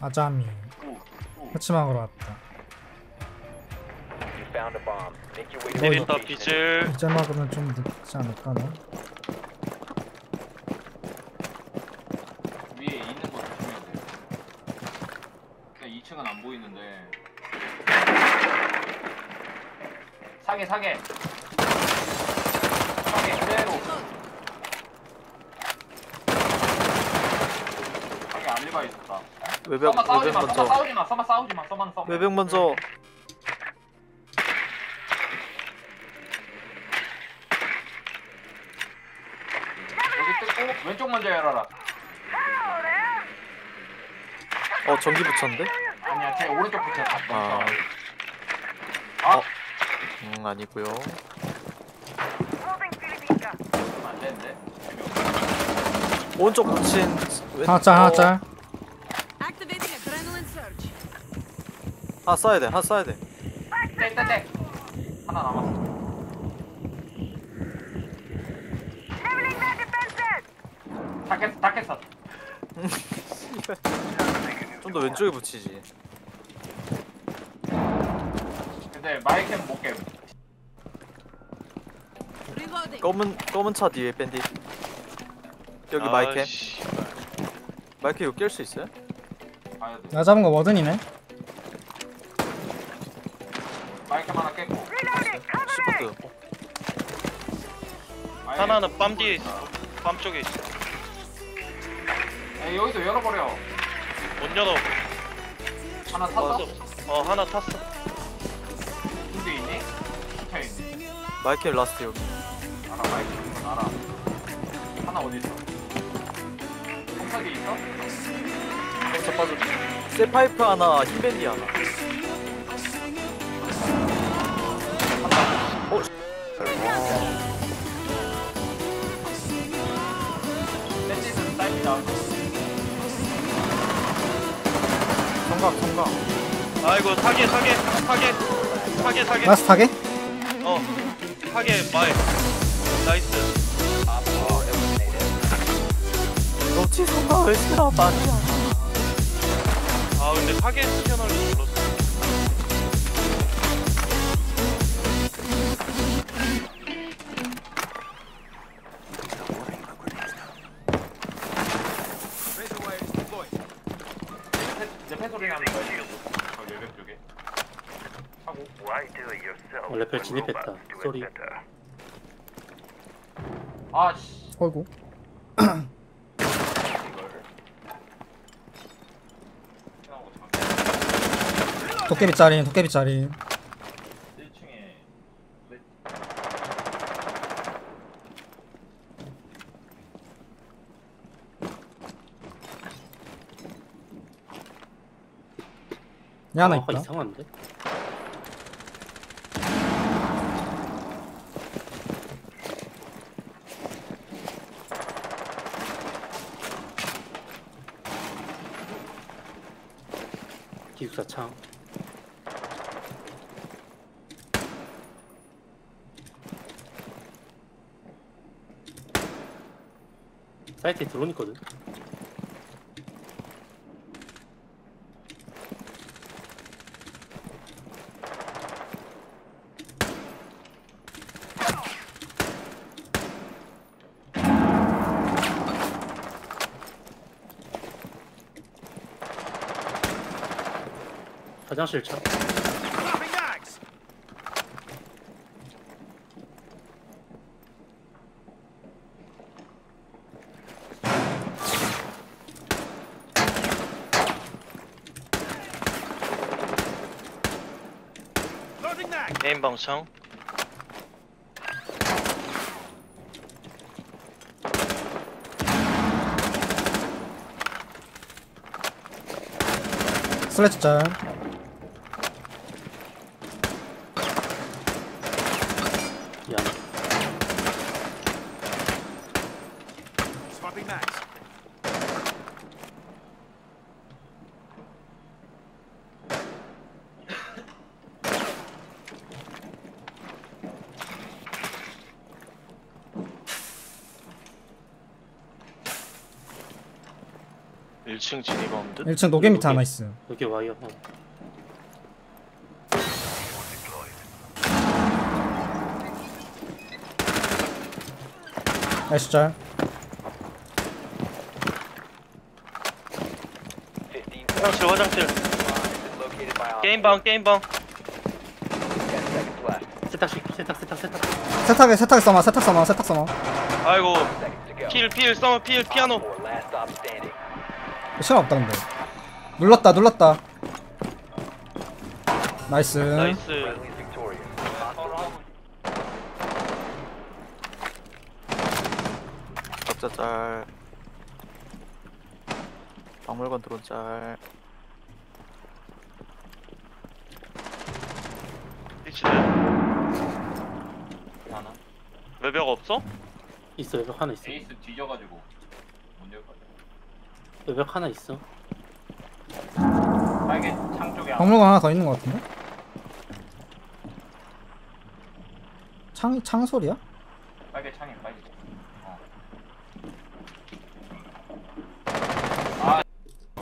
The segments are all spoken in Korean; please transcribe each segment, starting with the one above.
아자미 해치막으로 왔다 location. 빚을 이제 막으면 좀 늦지 않을까 너? 위에 있는 거 조심해야 돼. 그냥 2층은 안 보이는데. 사게 사게. 사게 그대로. 사게 알리바 있었다. 외벽 싸우지 외벽 마. 먼저 싸우지 마. 써마 싸우지 마. 써마는 써. 외벽 먼저 여기 뜯고 왼쪽 먼저 열어라. 어 전기 붙였는데? 아니야, 제 오른쪽 붙였다. 아, 아, 어. 음 아니고요 안 되는데. 오른쪽 붙인 왼... 하나 짤 하나 짤 하나 쏴야 돼 하나 쏴야 돼 땡땡땡. 하나 남았어. 다 깼어, 다 깼어. 좀 더 왼쪽에 붙이지 근데 마이크는 못 깨. 검은 검은 차 뒤에 밴디 여기 아, 마이캠 씨. 마이캠 이거 깰 수 있어요? 가야 돼. 나 잡은 거 워든이네 마이크 하나 깼고. 어, 마이크 하나는 빰 뒤에 있어. 빰 쪽에 있어 에이, 여기도 열어버려. 못 열어 하나 탔어? 어 하나 탔어 군대 있니? 붙어 있니? 마이캠 라스트 여기 알아, 마이크 있는 건 알아. 하나 어디 있어? 공사기 있어? 저 빠져 쇠파이프 하나 흰 밴디 하나 아이고 사계 사계 사계 사계 사계. 라스트 타게? 어 사계 마이. 나이스. 4 eliminated. 너치 성각 왜 쓰라 말이야. 아 근데 사계 스캐너를 눌렀어. 내패 소리 나는 거야 지금. 저 외벽 쪽에. 하고. 원래 별 진입했다. 소리. 아 씨. 어이구 이걸. 도깨비 짜리 도깨비 짜리 1층에 얘 하나 아까 있다. 이상한데? 기숙사 창. 사이트에 드론 있거든 화장실 창 게임 방청 슬래치 짤 1층 진입 없는 듯? 1층 노게 밑에 하나 있어 여기 와이어 어. 나이스 짤15 화장실 화장실 by op. 게임방 게임방 10 seconds left. 세탁실 세탁 세탁 세탁 세탁에 세탁 써마 세탁 써마 세탁 써마 아이고. 필필 서머 필 피아노 시간 없다 근데 눌렀다 눌렀다 나이스 나이스. 적자 짤 박물관 드론 짤 리치네 하나. 외벽 없어? 있어 외벽 하나 있어 에이스 뒤져가지고. 외벽 하나 있어 빨개 창 쪽에 하나. 박물관 하나 더 있는 것 같은데? 창, 창 소리야? 빨개 창에 빨개. 어. 아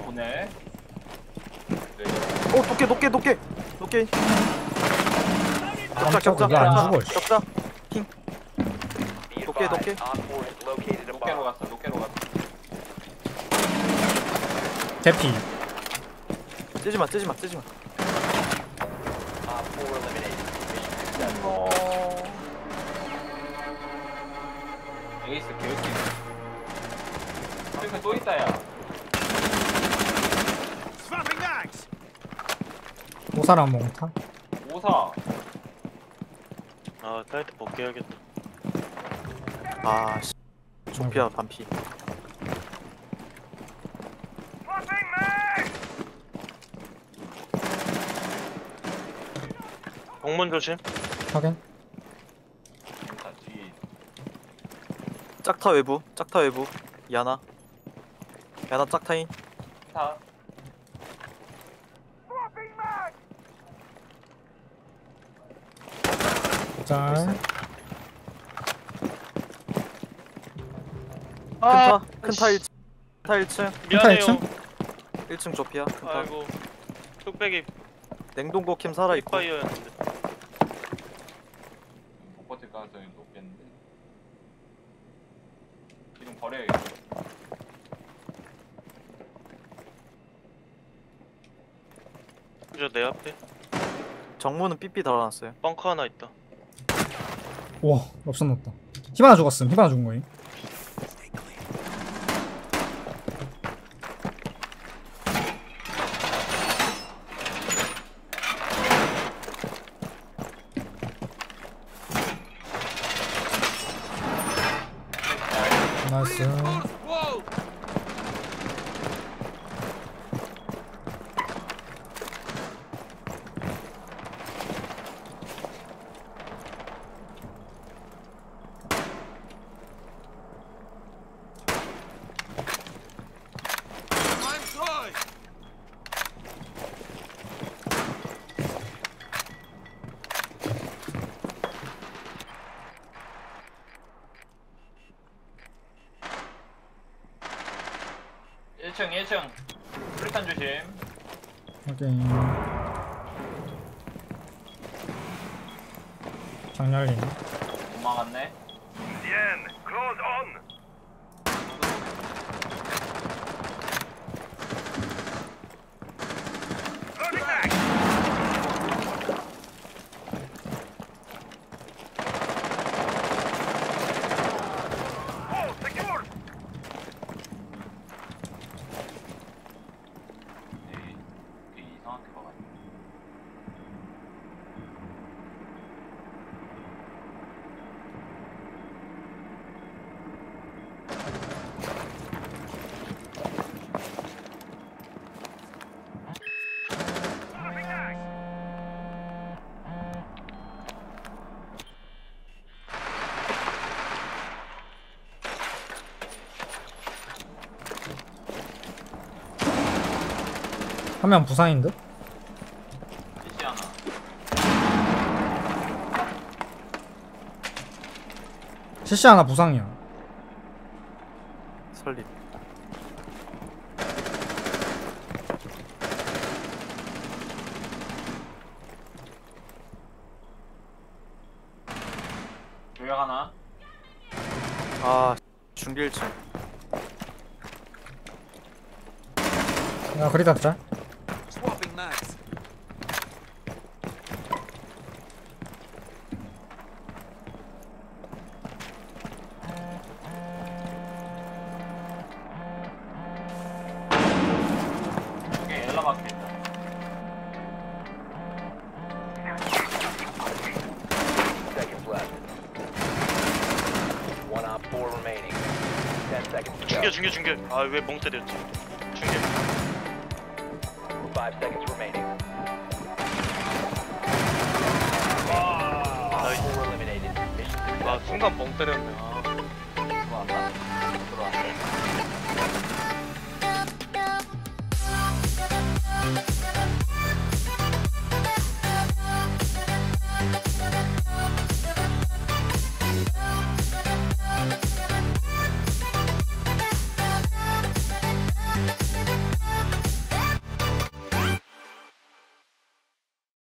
오늘. 네. 오 도깨 도깨 도깨 도깨 격자 격자 깜짝이야, 안 격자 죽어, 씨. 격자 has located a 로케로 bomb. 갔어. 로케로 갔어. 대피 찌지마 찌지마 찌지마. 에이스 개웃기. 스피커 또 있다 야. 오사람 몽타 오사. 아 사이트 복귀해야겠다 아씨 조피아 반피 공문 조심. 확인. 자 뒤에. 짝타 외부 짝타 외부. 야나. 야나 짝타인. 타. 짤. 큰타 큰타 1층 큰타 1층. 미안해요 1층? 1층 조피아 큰타. 아이고. 뚝배기 냉동고 캠 살아 있고. 픽파이어였는데 못 버틸 가능성이 높겠는데. 지금 버려야겠다. 그저 내 앞에. 정문은 삐삐 달아놨어요. 벙커 하나 있다. 우와 넣었다. 히바나 죽었음 히바나 죽은 거임. 나이스 일층일층. 프리탄 조심. 확인. 장렬림 못 막았네. 네, 한 명 부상인 듯? CC 하나. 부상이야. 설립. 요약 하나? 아 중길층. 야 그리 닥자 중계. 중계 중계 아 왜 멍 때렸지 중계 Five seconds remaining. 아, eliminated. Mission 아 successful. 순간 멍 때렸네 아.